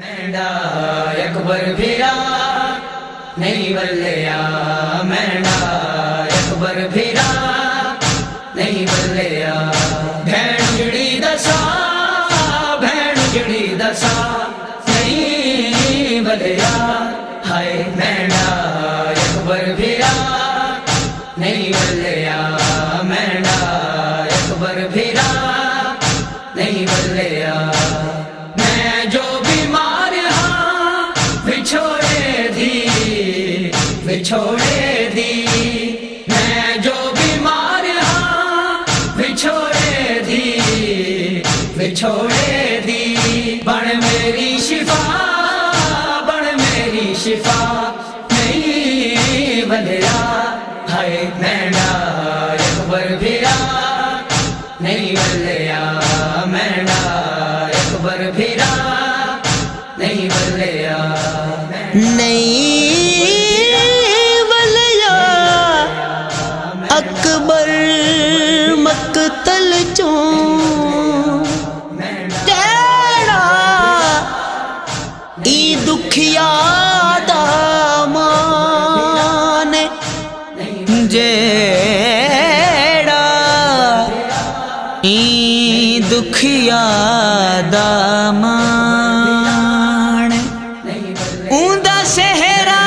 Mandy Akbar फिरा नहीं Ballia Mandy Akbar फिरा नहीं बल्लिया। भैन जुड़ी दसा भैन जुड़ी दसा नहीं बल्लिया। हाय मैंडा बिछोड़े दी हाँ बण मेरी शिफा बण मेरी शिफा, नहीं बदला मैंडा अकबर फिरा। नहीं बदलिया मैंडा अकबर फिरा। नहीं बदलिया नहीं ਦਾ ਮਾਣ ਉਹਦਾ ਸਹਰਾ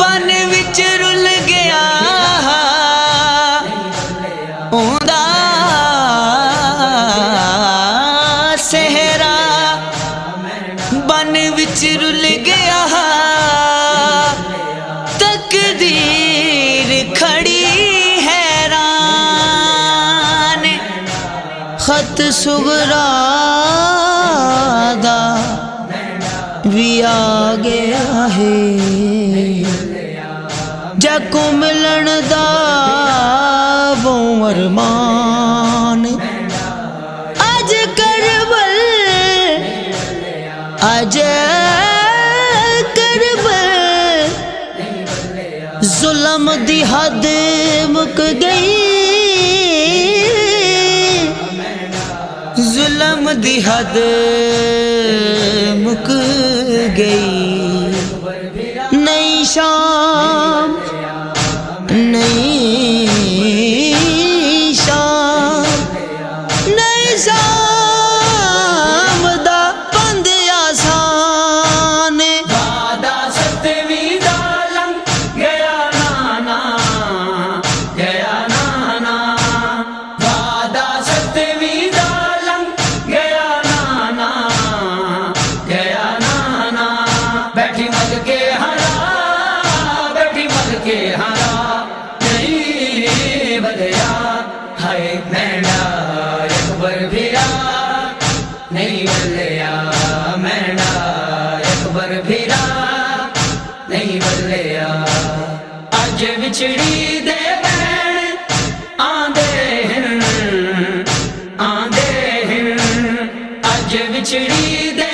ਬਨ ਵਿੱਚ ਰੁੱਲ ਗਿਆ। सुगरा भी आ गया है जको मिलन दा वो अरमान अज करबल अज जुल्म दी हद मुक गई। दी हद मुक गई। नई शाम हाय मैंडा अकबर फिरा नहीं बदलिया मैंडा अकबर फिरा नहीं बदलिया अज विछड़ी दे बैण, आंदे हिन आंदे हिन अज विछड़ी दे